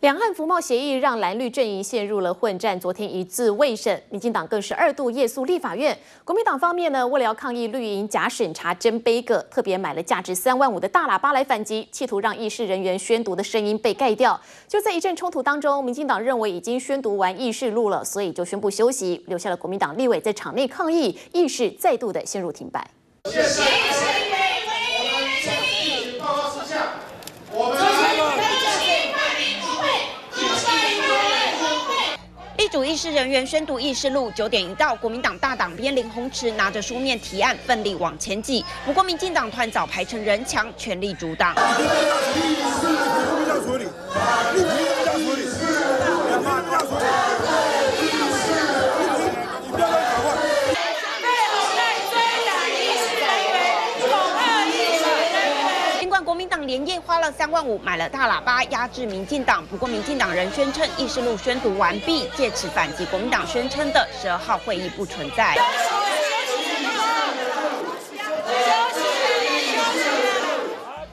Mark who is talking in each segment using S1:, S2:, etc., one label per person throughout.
S1: 两岸服贸协议让蓝绿阵营陷入了混战，昨天一字未审，民进党更是二度夜宿立法院。国民党方面呢，为了要抗议绿营假审查真悲个，特别买了价值三万五的大喇叭来反击，企图让议事人员宣读的声音被盖掉。就在一阵冲突当中，民进党认为已经宣读完议事录了，所以就宣布休息，留下了国民党立委在场内抗议，议事再度的陷入停摆。
S2: 主议事人员宣读议事录，九点一到，国民党大党边林鸿池拿着书面提案，奋力往前挤。不过，民进党团早排成人墙，全力阻挡。国民党连夜花了三万五买了大喇叭压制民进党，不过民进党人宣称议事录宣读完毕，借此反击国民党宣称的十二号会议不存在。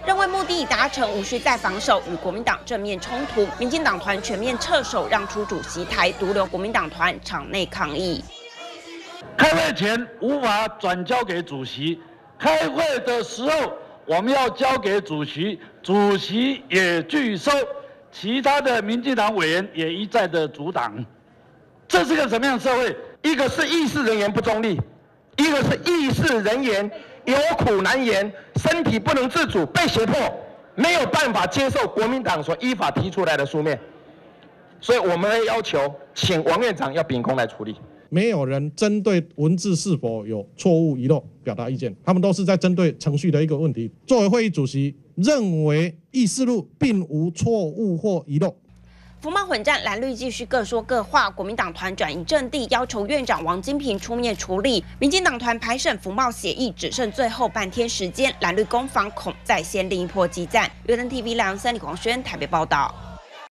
S2: 认为目的已达成，无需再防守，与国民党正面冲突。民进党团全面撤手，让出主席台，独留国民党团场内抗议。
S3: 开会前无法转交给主席，开会的时候。我们要交给主席，主席也拒收，其他的民进党委员也一再的阻挡，这是个什么样的社会？
S4: 一个是议事人员不中立，一个是议事人员有苦难言，身体不能自主，被胁迫，没有办法接受国民党所依法提出来的书面，所以我们要求，请王院长要秉公来处理。
S5: 没有人针对文字是否有错误遗漏表达意见，他们都是在针对程序的一个问题。作为会议主席，认为议事录并无错误或遗漏。
S2: 福茂混战，蓝绿继续各说各话。国民党团转移阵地，要求院长王金平出面处理。民进党团排审福茂协议，只剩最后半天时间，蓝绿攻防恐再掀另一波激战。乐登 TV 梁森李光轩台北报道。